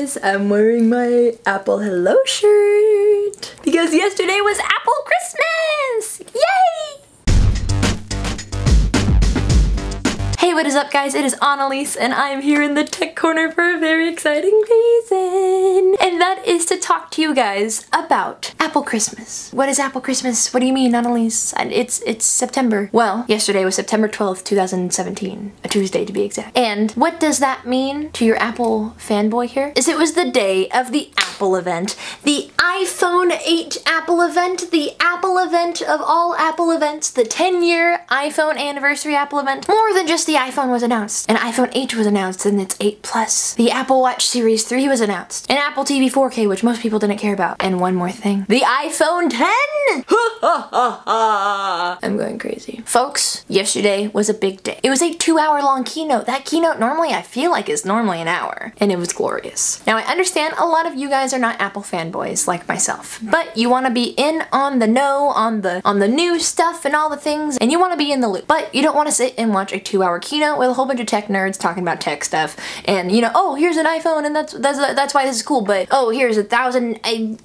guys, I'm wearing my Apple Hello shirt because yesterday was Apple Christmas! Yay! Hey, what is up guys? It is Annelies and I am here in the tech corner for a very exciting reason. And that is to talk to you guys about Apple Christmas. What is Apple Christmas? What do you mean, Annelies? It's it's September. Well, yesterday was September 12th, 2017. A Tuesday to be exact. And what does that mean to your Apple fanboy here? Is it was the day of the Apple event. The iPhone 8 Apple event. The Apple event of all Apple events. The 10 year iPhone anniversary Apple event. More than just the iPhone was announced. An iPhone 8 was announced and it's 8 Plus. The Apple Watch Series 3 was announced. An Apple TV 4K, which most people didn't care about. And one more thing. The iPhone 10! I'm going crazy. Folks, yesterday was a big day. It was a two hour long keynote. That keynote normally I feel like is normally an hour. And it was glorious. Now I understand a lot of you guys are not Apple fanboys like myself. But you want to be in on the know, on the on the new stuff and all the things, and you want to be in the loop. But you don't want to sit and watch a two hour keynote with a whole bunch of tech nerds talking about tech stuff. And you know oh here's an iphone and that's that's that's why this is cool. But oh here's a thousand i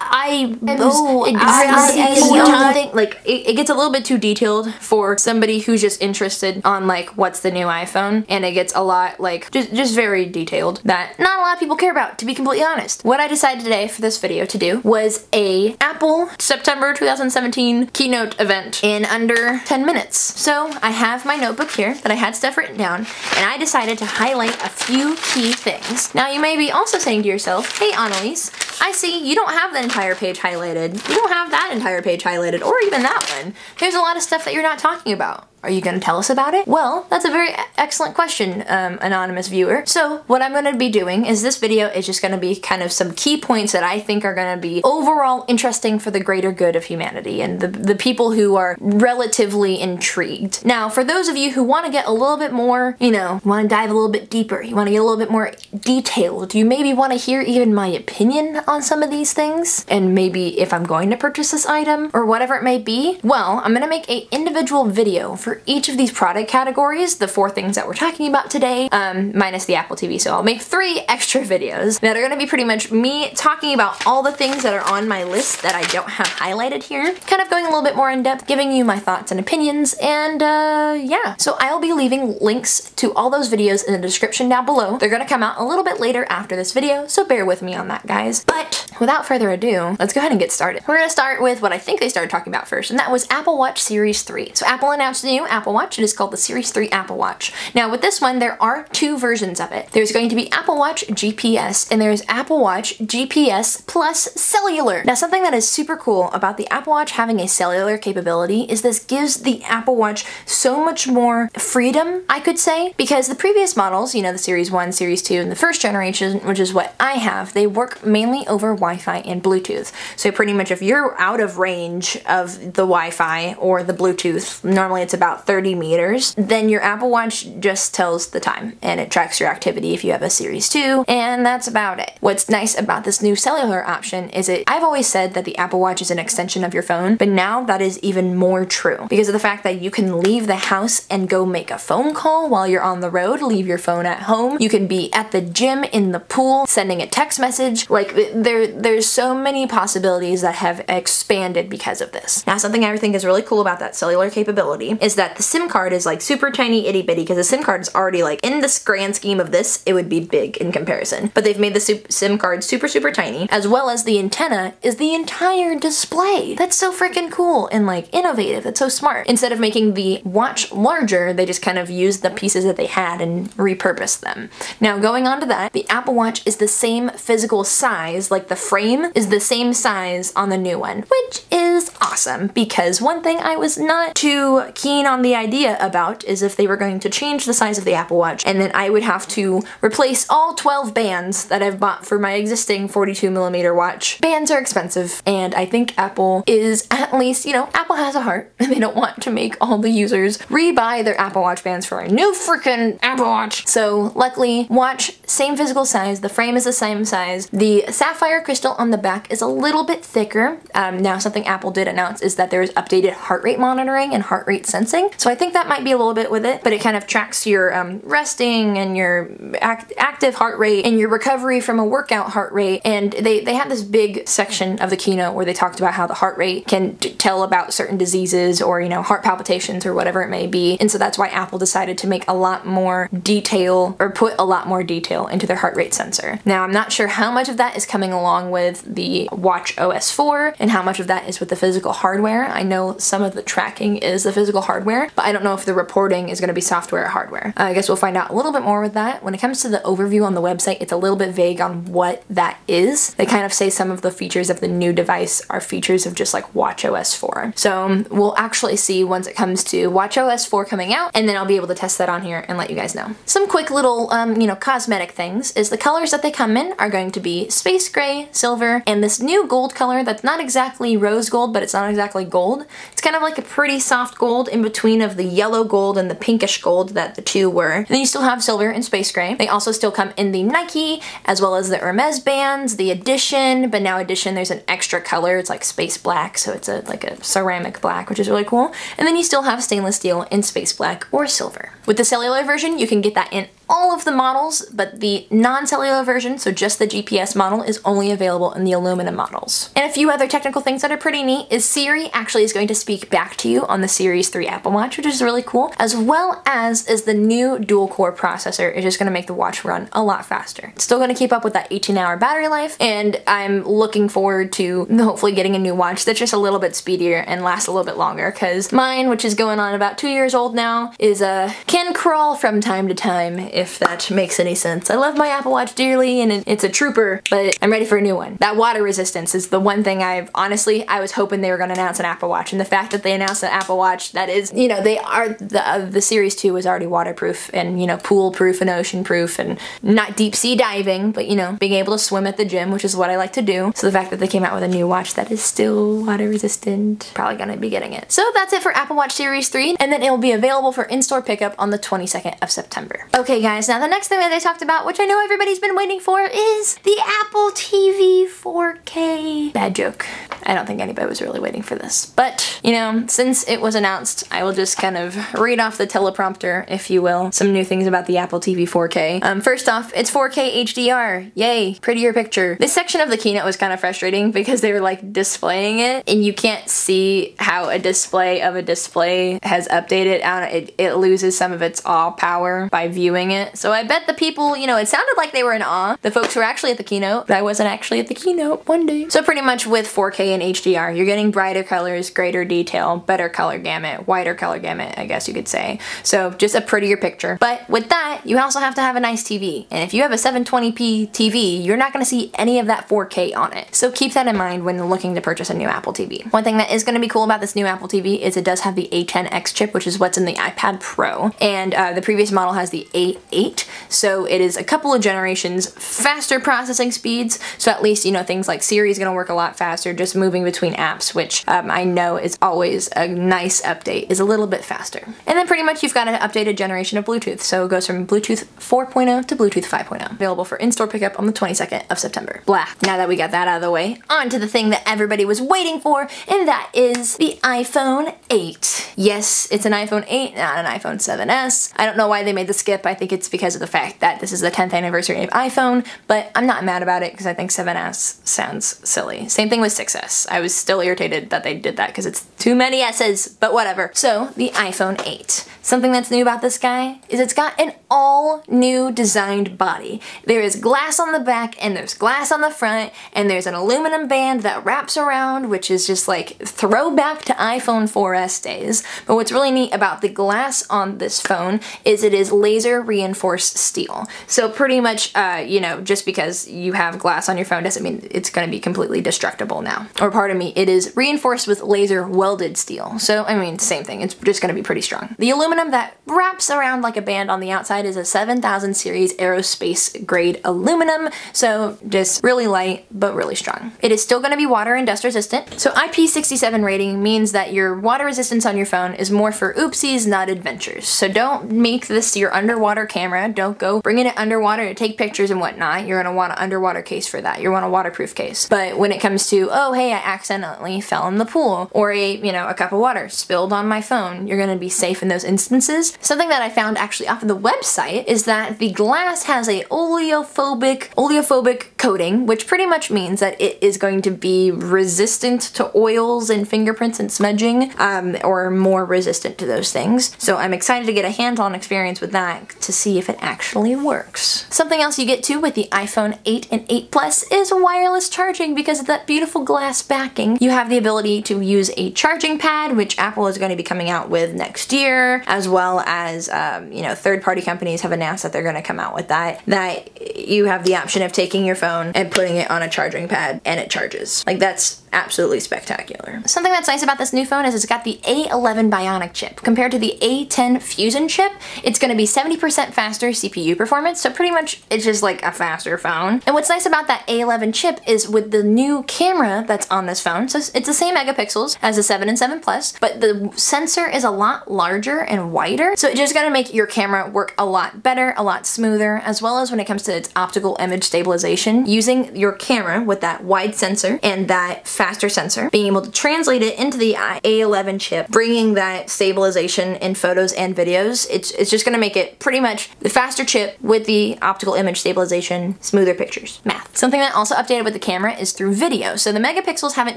i oh I, I, like it, it gets a little bit too detailed for somebody who's just interested on like what's the new iphone. And it gets a lot like just just very detailed that not a lot of people care about to be completely honest. What i decided today for this video to do was a apple september 2017 keynote event in under 10 minutes. So i have my notebook here that i had stuff written down, and I decided to highlight a few key things. Now you may be also saying to yourself, hey Annelies, I see you don't have the entire page highlighted. You don't have that entire page highlighted, or even that one. There's a lot of stuff that you're not talking about. Are you going to tell us about it? Well, that's a very excellent question, um, anonymous viewer. So what I'm going to be doing is this video is just going to be kind of some key points that I think are going to be overall interesting for the greater good of humanity and the, the people who are relatively intrigued. Now, for those of you who want to get a little bit more, you know, want to dive a little bit deeper, you want to get a little bit more detailed, you maybe want to hear even my opinion on some of these things, and maybe if I'm going to purchase this item or whatever it may be, well, I'm going to make a individual video for for each of these product categories, the four things that we're talking about today, um, minus the Apple TV. So I'll make three extra videos that are gonna be pretty much me talking about all the things that are on my list that I don't have highlighted here, kind of going a little bit more in depth, giving you my thoughts and opinions, and uh, yeah. So I'll be leaving links to all those videos in the description down below. They're gonna come out a little bit later after this video, so bear with me on that, guys. But without further ado, let's go ahead and get started. We're gonna start with what I think they started talking about first, and that was Apple Watch Series 3. So Apple announced new new Apple Watch. It is called the Series 3 Apple Watch. Now with this one, there are two versions of it. There's going to be Apple Watch GPS and there's Apple Watch GPS plus cellular. Now something that is super cool about the Apple Watch having a cellular capability is this gives the Apple Watch so much more freedom, I could say, because the previous models, you know, the Series 1, Series 2, and the first generation, which is what I have, they work mainly over Wi-Fi and Bluetooth. So pretty much if you're out of range of the Wi-Fi or the Bluetooth, normally it's about about 30 meters, then your Apple Watch just tells the time and it tracks your activity if you have a Series 2, and that's about it. What's nice about this new cellular option is it, I've always said that the Apple Watch is an extension of your phone, but now that is even more true because of the fact that you can leave the house and go make a phone call while you're on the road, leave your phone at home. You can be at the gym, in the pool, sending a text message. Like there, there's so many possibilities that have expanded because of this. Now something I think is really cool about that cellular capability is that that the SIM card is like super tiny itty bitty because the SIM card is already like in the grand scheme of this, it would be big in comparison. But they've made the SIM card super, super tiny as well as the antenna is the entire display. That's so freaking cool and like innovative. That's so smart. Instead of making the watch larger, they just kind of used the pieces that they had and repurposed them. Now going on to that, the Apple Watch is the same physical size, like the frame is the same size on the new one, which is awesome because one thing I was not too keen on on the idea about is if they were going to change the size of the Apple Watch and then I would have to replace all 12 bands that I've bought for my existing 42 millimeter watch. Bands are expensive and I think Apple is at least, you know, Apple has a heart and they don't want to make all the users rebuy their Apple Watch bands for a new freaking Apple Watch. So luckily, watch, same physical size, the frame is the same size, the sapphire crystal on the back is a little bit thicker. Um, now something Apple did announce is that there's updated heart rate monitoring and heart rate sensing. So I think that might be a little bit with it, but it kind of tracks your um, resting and your act active heart rate and your recovery from a workout heart rate. And they, they had this big section of the keynote where they talked about how the heart rate can tell about certain diseases or, you know, heart palpitations or whatever it may be. And so that's why Apple decided to make a lot more detail or put a lot more detail into their heart rate sensor. Now, I'm not sure how much of that is coming along with the Watch OS 4 and how much of that is with the physical hardware. I know some of the tracking is the physical hardware, but I don't know if the reporting is going to be software or hardware. Uh, I guess we'll find out a little bit more with that. When it comes to the overview on the website, it's a little bit vague on what that is. They kind of say some of the features of the new device are features of just like Watch OS 4. So um, we'll actually see once it comes to Watch OS 4 coming out, and then I'll be able to test that on here and let you guys know. Some quick little, um, you know, cosmetic things is the colors that they come in are going to be space gray, silver, and this new gold color that's not exactly rose gold, but it's not exactly gold. It's kind of like a pretty soft gold in between of the yellow gold and the pinkish gold that the two were. And then you still have silver and space gray. They also still come in the Nike, as well as the Hermes bands, the Edition, but now Edition there's an extra color. It's like space black, so it's a like a ceramic black, which is really cool. And then you still have stainless steel in space black or silver. With the cellular version, you can get that in all of the models, but the non-cellular version, so just the GPS model, is only available in the aluminum models. And a few other technical things that are pretty neat is Siri actually is going to speak back to you on the Series 3 Apple Watch, which is really cool, as well as is the new dual-core processor is just going to make the watch run a lot faster. It's still going to keep up with that 18-hour battery life, and I'm looking forward to hopefully getting a new watch that's just a little bit speedier and lasts a little bit longer, because mine, which is going on about two years old now, is a uh, can crawl from time to time if that makes any sense. I love my Apple Watch dearly and it's a trooper, but I'm ready for a new one. That water resistance is the one thing I've, honestly, I was hoping they were gonna announce an Apple Watch and the fact that they announced an Apple Watch that is, you know, they are, the, uh, the Series 2 is already waterproof and, you know, pool proof and ocean proof and not deep sea diving, but, you know, being able to swim at the gym, which is what I like to do. So the fact that they came out with a new watch that is still water resistant, probably gonna be getting it. So that's it for Apple Watch Series 3 and then it will be available for in-store pickup on the 22nd of September. Okay guys, now the next thing that they talked about, which I know everybody's been waiting for, is the Apple TV 4K. Bad joke. I don't think anybody was really waiting for this. But, you know, since it was announced, I will just kind of read off the teleprompter, if you will, some new things about the Apple TV 4K. Um, first off, it's 4K HDR. Yay, prettier picture. This section of the keynote was kind of frustrating because they were like displaying it and you can't see how a display of a display has updated. It, it loses some of its awe power by viewing it. So I bet the people, you know, it sounded like they were in awe. The folks who were actually at the keynote, but I wasn't actually at the keynote one day. So pretty much with 4K and HDR, you're getting brighter colors, greater detail, better color gamut, wider color gamut, I guess you could say. So just a prettier picture. But with that, you also have to have a nice TV. And if you have a 720p TV, you're not gonna see any of that 4K on it. So keep that in mind when looking to purchase a new Apple TV. One thing that is gonna be cool about this new Apple TV is it does have the A10X chip, which is what's in the iPad Pro. And uh, the previous model has the A8, so it is a couple of generations faster processing speeds, so at least, you know, things like Siri is gonna work a lot faster, just moving between apps, which um, I know is always a nice update, is a little bit faster. And then pretty much you've got an updated generation of Bluetooth, so it goes from Bluetooth 4.0 to Bluetooth 5.0. Available for in-store pickup on the 22nd of September. Blah. Now that we got that out of the way, on to the thing that everybody was waiting for, and that is the iPhone 8. Yes, it's an iPhone 8, not an iPhone 7S. I don't know why they made the skip, I think it's because of the fact that this is the 10th anniversary of iPhone, but I'm not mad about it because I think 7S sounds silly. Same thing with 6S. I was still irritated that they did that because it's too many S's, but whatever. So, the iPhone 8. Something that's new about this guy is it's got an all new designed body. There is glass on the back and there's glass on the front and there's an aluminum band that wraps around which is just like throwback to iPhone 4S days. But what's really neat about the glass on this phone is it is laser reinforced steel. So pretty much, uh, you know, just because you have glass on your phone doesn't mean it's going to be completely destructible now. Or pardon me, it is reinforced with laser welded steel. So, I mean, same thing. It's just going to be pretty strong. The aluminum that wraps around like a band on the outside is a 7000 series aerospace grade aluminum. So just really light, but really strong. It is still going to be water and dust resistant. So IP67 rating means that your water resistance on your phone is more for oopsies, not adventures. So don't make this your underwater camera. Don't go bringing it underwater to take pictures and whatnot. You're gonna want an underwater case for that. You're want a waterproof case. But when it comes to, oh, hey, I accidentally fell in the pool or a, you know, a cup of water spilled on my phone, you're gonna be safe in those instances. Something that I found actually off of the website is that the glass has a oleophobic, oleophobic coating, which pretty much means that it is going to be resistant to oils and fingerprints and smudging, um, or more resistant to those things. So I'm excited to get a hands-on experience with that to see if it actually works. Something else you get to with the iPhone 8 and 8 Plus is wireless charging because of that beautiful glass backing. You have the ability to use a charging pad, which Apple is going to be coming out with next year, as well as, um, you know, third-party companies have announced that they're going to come out with that, that you have the option of taking your phone and putting it on a charging pad and it charges. Like that's absolutely spectacular. Something that's nice about this new phone is it's got the A11 Bionic chip. Compared to the A10 Fusion chip, it's going to be 70% faster CPU performance, so pretty much it's just like a faster phone. And what's nice about that A11 chip is with the new camera that's on this phone, so it's the same megapixels as the 7 and 7 Plus, but the sensor is a lot larger and wider, so it's just to make your camera work a lot better, a lot smoother, as well as when it comes to its optical image stabilization, using your camera with that wide sensor and that faster sensor, being able to translate it into the A11 chip, bringing that stabilization in photos and videos. It's, it's just gonna make it pretty much the faster chip with the optical image stabilization, smoother pictures. Math. Something that also updated with the camera is through video. So the megapixels haven't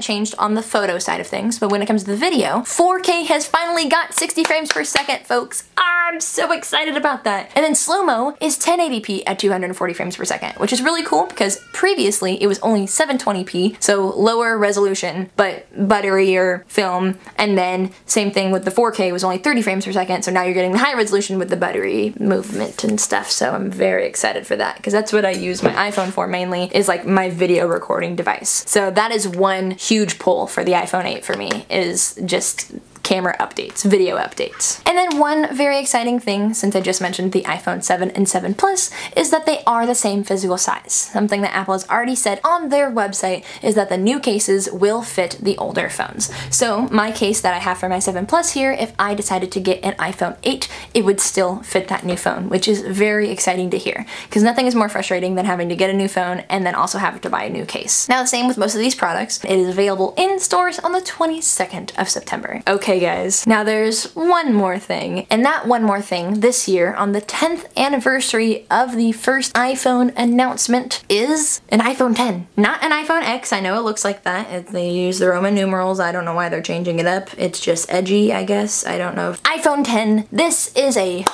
changed on the photo side of things, but when it comes to the video, 4K has finally got 60 frames per second, folks. Ah! I'm so excited about that. And then slow-mo is 1080p at 240 frames per second, which is really cool because previously it was only 720p, so lower resolution, but butterier film. And then same thing with the 4K was only 30 frames per second, so now you're getting the high resolution with the buttery movement and stuff. So I'm very excited for that because that's what I use my iPhone for mainly is like my video recording device. So that is one huge pull for the iPhone 8 for me is just camera updates, video updates. And then one very exciting thing, since I just mentioned the iPhone 7 and 7 Plus, is that they are the same physical size. Something that Apple has already said on their website is that the new cases will fit the older phones. So my case that I have for my 7 Plus here, if I decided to get an iPhone 8, it would still fit that new phone, which is very exciting to hear, because nothing is more frustrating than having to get a new phone and then also have to buy a new case. Now the same with most of these products, it is available in stores on the 22nd of September. Okay, Okay guys, now there's one more thing, and that one more thing this year on the 10th anniversary of the first iPhone announcement is an iPhone 10. Not an iPhone X, I know it looks like that. They use the Roman numerals, I don't know why they're changing it up. It's just edgy, I guess. I don't know. iPhone 10, this is a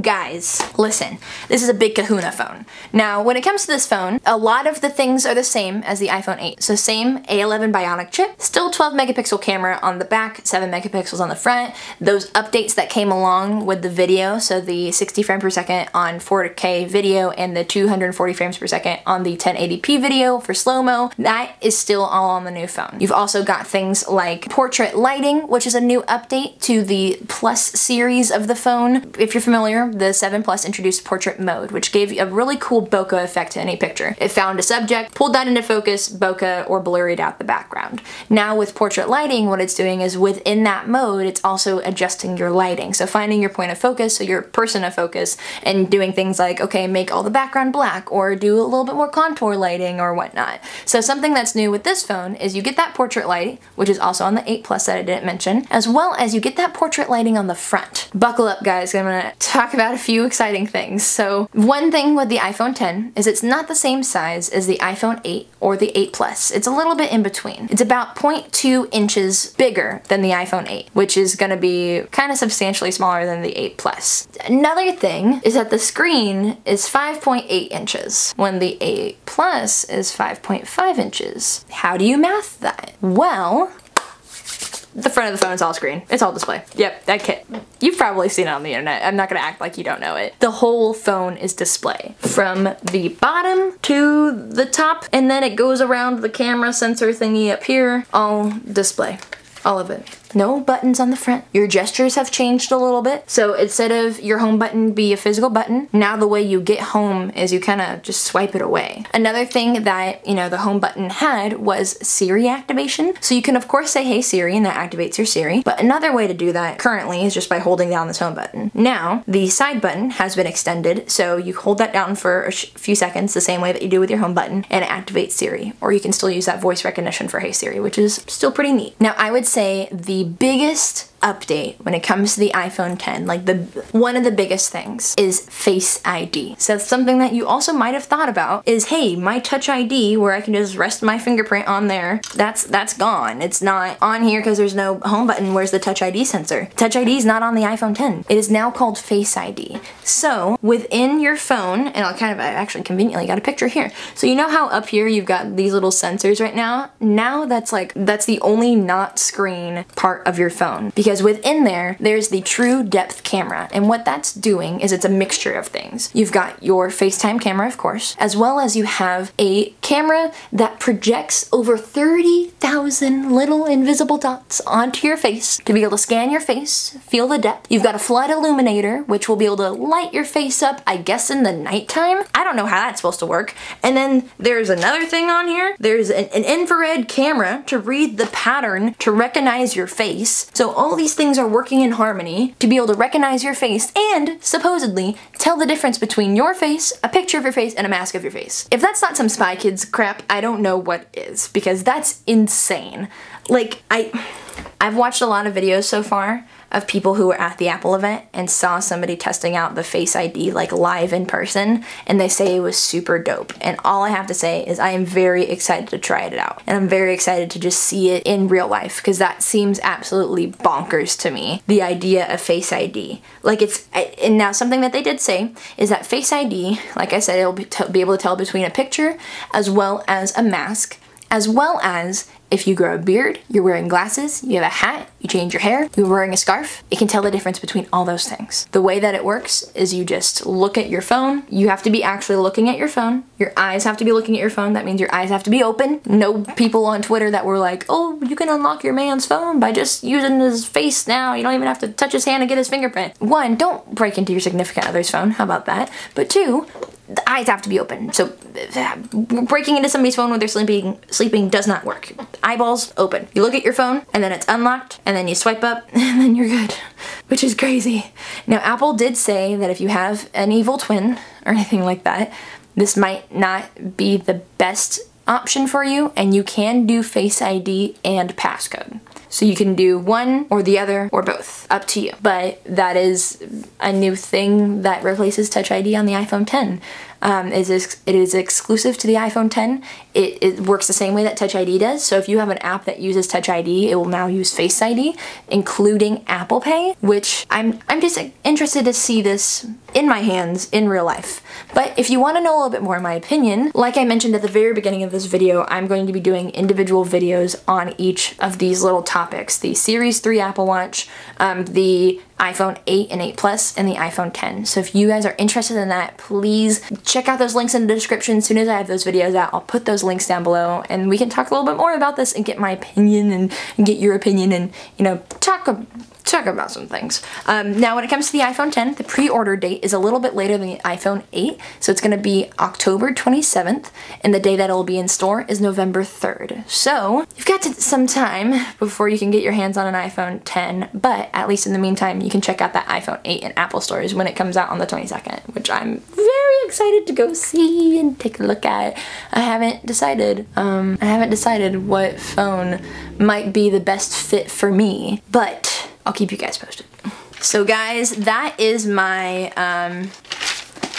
Guys, listen, this is a big kahuna phone. Now, when it comes to this phone, a lot of the things are the same as the iPhone 8. So same A11 Bionic chip, still 12 megapixel camera on the back, 7 megapixels on the front. Those updates that came along with the video, so the 60 frames per second on 4K video and the 240 frames per second on the 1080p video for slow-mo, that is still all on the new phone. You've also got things like portrait lighting, which is a new update to the Plus series of the phone. If you're familiar, the 7 Plus introduced portrait mode, which gave a really cool bokeh effect to any picture. It found a subject, pulled that into focus, bokeh, or blurred out the background. Now with portrait lighting, what it's doing is within that mode, it's also adjusting your lighting. So finding your point of focus, so your person of focus, and doing things like, okay, make all the background black, or do a little bit more contour lighting or whatnot. So something that's new with this phone is you get that portrait light, which is also on the 8 Plus that I didn't mention, as well as you get that portrait lighting on the front. Buckle up guys, I'm gonna talk about a few exciting things. So one thing with the iPhone 10 is it's not the same size as the iPhone 8 or the 8 Plus. It's a little bit in between. It's about 0.2 inches bigger than the iPhone 8, which is gonna be kind of substantially smaller than the 8 Plus. Another thing is that the screen is 5.8 inches when the 8 Plus is 5.5 inches. How do you math that? Well, the front of the phone is all screen. It's all display. Yep, that kit. You've probably seen it on the internet. I'm not gonna act like you don't know it. The whole phone is display. From the bottom to the top, and then it goes around the camera sensor thingy up here, all display. All of it. No buttons on the front. Your gestures have changed a little bit. So instead of your home button be a physical button, now the way you get home is you kind of just swipe it away. Another thing that, you know, the home button had was Siri activation. So you can of course say, hey Siri, and that activates your Siri. But another way to do that currently is just by holding down this home button. Now, the side button has been extended, so you hold that down for a few seconds the same way that you do with your home button, and it activates Siri. Or you can still use that voice recognition for Hey Siri, which is still pretty neat. Now, I would say the biggest update when it comes to the iPhone 10, like the one of the biggest things is Face ID. So something that you also might have thought about is, hey, my Touch ID where I can just rest my fingerprint on there, that's that's gone. It's not on here because there's no home button. Where's the Touch ID sensor? Touch ID is not on the iPhone 10. It is now called Face ID. So within your phone, and I'll kind of I actually conveniently got a picture here. So you know how up here you've got these little sensors right now? Now that's like, that's the only not screen part of your phone because because within there, there's the true depth camera. And what that's doing is it's a mixture of things. You've got your FaceTime camera, of course, as well as you have a camera that projects over 30,000 little invisible dots onto your face to be able to scan your face, feel the depth. You've got a flood illuminator, which will be able to light your face up, I guess in the nighttime. I don't know how that's supposed to work. And then there's another thing on here. There's an, an infrared camera to read the pattern to recognize your face. So all these these things are working in harmony to be able to recognize your face and, supposedly, tell the difference between your face, a picture of your face, and a mask of your face. If that's not some Spy Kids crap, I don't know what is, because that's insane. Like, I... I've watched a lot of videos so far of people who were at the Apple event and saw somebody testing out the Face ID like live in person and they say it was super dope. And all I have to say is I am very excited to try it out. And I'm very excited to just see it in real life because that seems absolutely bonkers to me. The idea of Face ID. Like it's, and now something that they did say is that Face ID, like I said, it'll be, be able to tell between a picture as well as a mask as well as if you grow a beard, you're wearing glasses, you have a hat, you change your hair, you're wearing a scarf, it can tell the difference between all those things. The way that it works is you just look at your phone. You have to be actually looking at your phone. Your eyes have to be looking at your phone. That means your eyes have to be open. No people on Twitter that were like, oh, you can unlock your man's phone by just using his face now. You don't even have to touch his hand and get his fingerprint. One, don't break into your significant other's phone. How about that? But two, the eyes have to be open. So breaking into somebody's phone when they're sleeping sleeping does not work. Eyeballs open. You look at your phone and then it's unlocked and then you swipe up and then you're good, which is crazy. Now Apple did say that if you have an evil twin or anything like that, this might not be the best option for you and you can do Face ID and passcode. So you can do one or the other or both, up to you. But that is a new thing that replaces Touch ID on the iPhone 10 um, is it is exclusive to the iPhone 10. It, it works the same way that Touch ID does. So if you have an app that uses Touch ID, it will now use Face ID, including Apple Pay, which I'm I'm just interested to see this in my hands in real life. But if you want to know a little bit more in my opinion, like I mentioned at the very beginning of this video, I'm going to be doing individual videos on each of these little topics. The Series 3 Apple Watch, um, the iPhone 8 and 8 Plus, and the iPhone 10. So if you guys are interested in that, please check out those links in the description. As soon as I have those videos out, I'll put those links down below and we can talk a little bit more about this and get my opinion and, get your opinion and, you know, talk talk about some things. Um, now, when it comes to the iPhone 10, the pre-order date is a little bit later than the iPhone 8, so it's going to be October 27th, and the day that it'll be in store is November 3rd. So, you've got some time before you can get your hands on an iPhone 10, but at least in the meantime, you can check out that iPhone 8 in Apple stores when it comes out on the 22nd, which I'm very excited to go see and take a look at. I haven't decided. Um, I haven't decided what phone might be the best fit for me, but I'll keep you guys posted. So guys, that is my, um,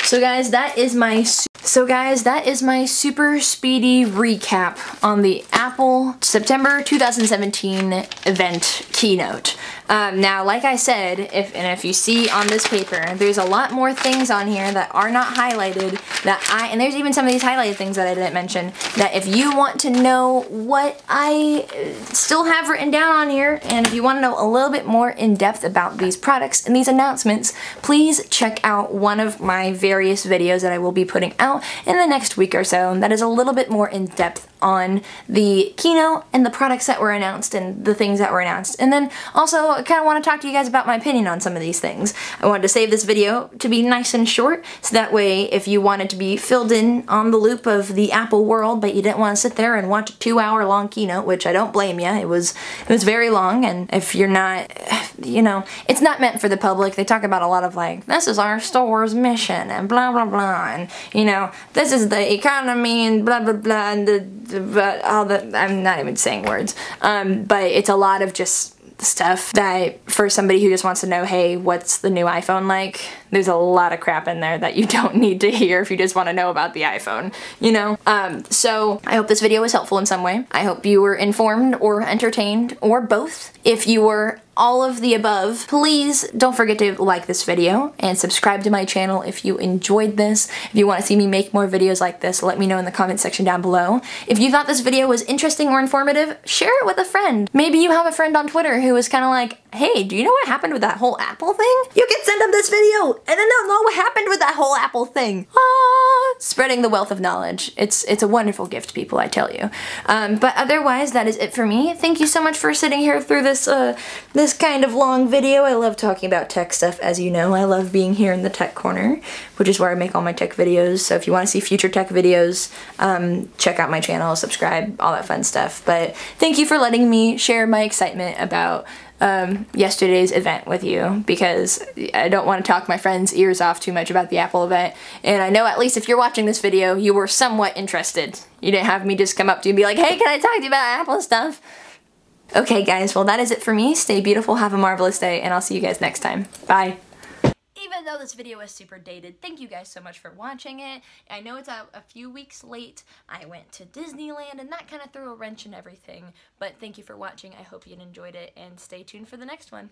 so guys, that is my, so guys, that is my super speedy recap on the Apple September 2017 event keynote. Um, now, like I said, if and if you see on this paper, there's a lot more things on here that are not highlighted that I, and there's even some of these highlighted things that I didn't mention, that if you want to know what I still have written down on here, and if you want to know a little bit more in depth about these products and these announcements, please check out one of my various videos that I will be putting out in the next week or so that is a little bit more in depth on the keynote and the products that were announced and the things that were announced. And then also I kind of want to talk to you guys about my opinion on some of these things. I wanted to save this video to be nice and short so that way if you wanted to be filled in on the loop of the Apple world but you didn't want to sit there and watch a two hour long keynote, which I don't blame you, it was, it was very long and if you're not, you know, it's not meant for the public. They talk about a lot of like, this is our store's mission and blah blah blah and you know, this is the economy and blah blah blah and the but all the I'm not even saying words. Um, but it's a lot of just stuff that for somebody who just wants to know, hey, what's the new iPhone like? There's a lot of crap in there that you don't need to hear if you just want to know about the iPhone, you know? Um, so I hope this video was helpful in some way. I hope you were informed or entertained or both. If you were all of the above, please don't forget to like this video and subscribe to my channel if you enjoyed this. If you want to see me make more videos like this, let me know in the comment section down below. If you thought this video was interesting or informative, share it with a friend. Maybe you have a friend on Twitter who is kind of like, hey, do you know what happened with that whole Apple thing? You can send them this video and then they'll know what happened with that whole Apple thing. Ah, spreading the wealth of knowledge. It's, it's a wonderful gift, people, I tell you. Um, but otherwise, that is it for me. Thank you so much for sitting here through this, uh, this kind of long video. I love talking about tech stuff, as you know. I love being here in the tech corner, which is where I make all my tech videos. So if you want to see future tech videos, um, check out my channel, subscribe, all that fun stuff. But thank you for letting me share my excitement about um, yesterday's event with you because I don't want to talk my friends' ears off too much about the Apple event. And I know at least if you're watching this video, you were somewhat interested. You didn't have me just come up to you and be like, hey, can I talk to you about Apple stuff? Okay guys, well that is it for me. Stay beautiful, have a marvelous day, and I'll see you guys next time. Bye even though this video is super dated, thank you guys so much for watching it. I know it's a, a, few weeks late. I went to Disneyland and that kind of threw a wrench in everything. But thank you for watching. I hope you enjoyed it and stay tuned for the next one.